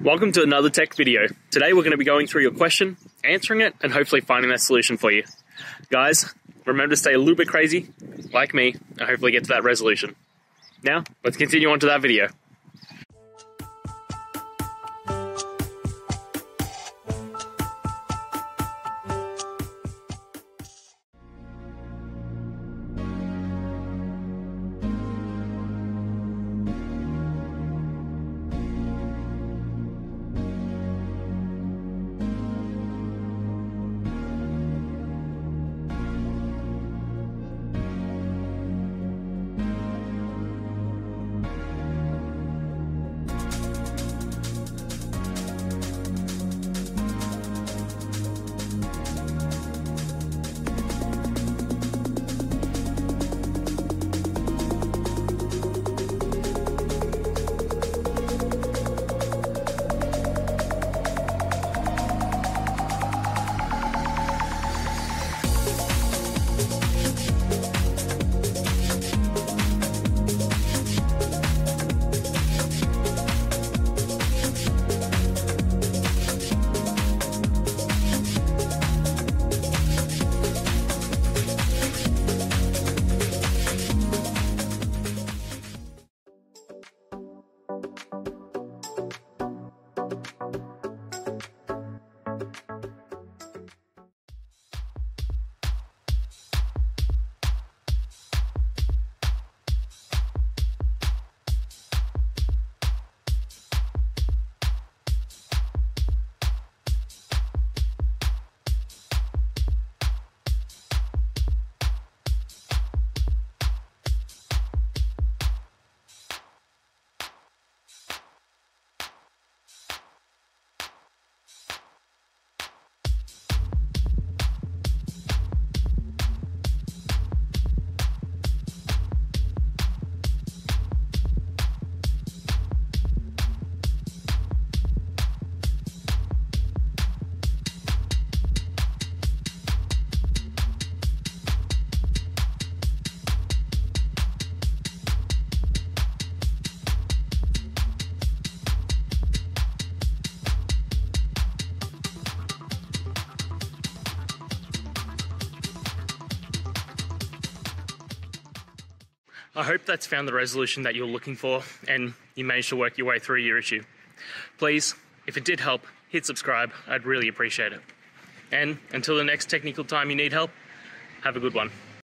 Welcome to another tech video. Today we're going to be going through your question, answering it, and hopefully finding that solution for you. Guys, remember to stay a little bit crazy, like me, and hopefully get to that resolution. Now, let's continue on to that video. I hope that's found the resolution that you're looking for and you managed to work your way through your issue. Please, if it did help, hit subscribe. I'd really appreciate it. And until the next technical time you need help, have a good one.